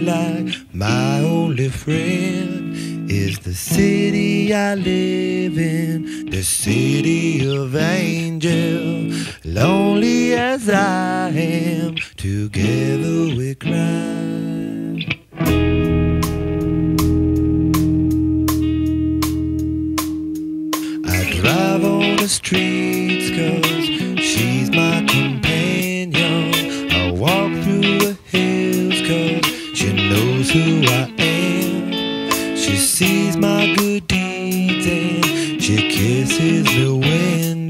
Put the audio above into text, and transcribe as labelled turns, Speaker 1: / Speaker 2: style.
Speaker 1: like. My only friend is the city I live in, the city of angels. Lonely as I am, together we cry. kisses the wind.